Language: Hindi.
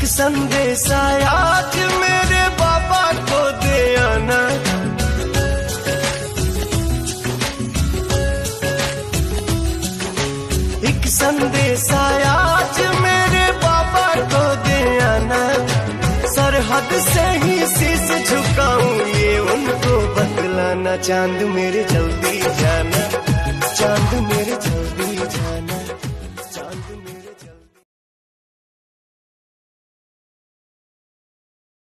एक संदेश आया कि मेरे बाबा को दे आना। एक संदेश आया कि मेरे बाबा को दे आना। सरहद से ही शीस झुकाऊ, ये उनको बतलाना। चाँद मेरे जल्दी जाना, चाँद मेरे जल्दी जाना, चाँद मेरे जल्दी